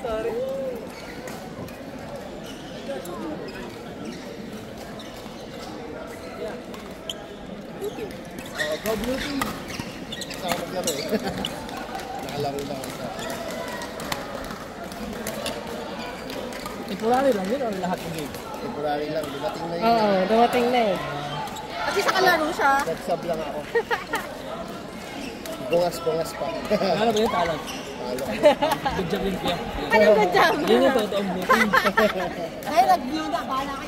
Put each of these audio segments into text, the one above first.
akin. Oo, go blue team. Saka maglaro eh. Nakalaro lang ako sa Temporary lang yun o lahat ng game? Temporary lang, dumating na yun. Oo, dumating na eh. At least nakalaro siya. Nag-sub lang ako. Bungas-bungas pa. Ano ba yung talent? Good job yun. Ano ba jam? Yun yung totoong team. Ay, nag-blue na. Bahala ka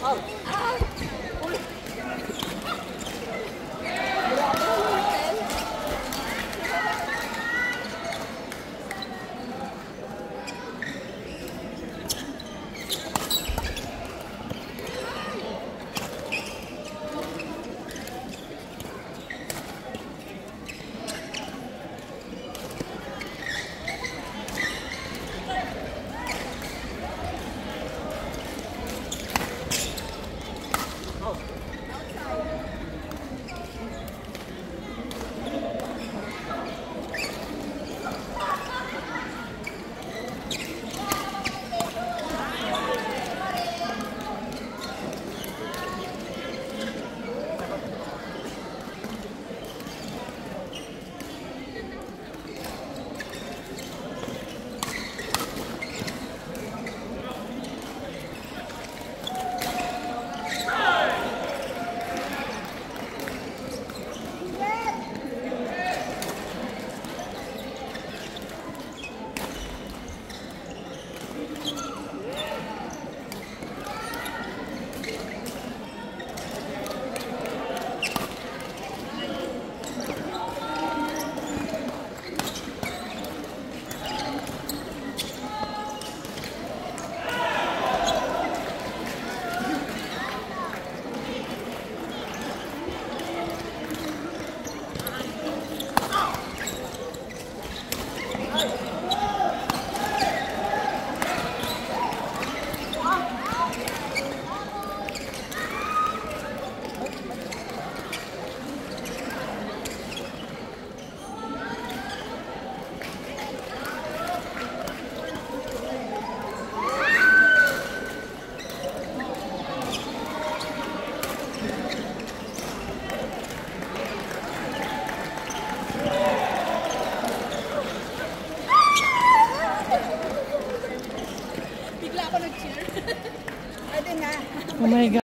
好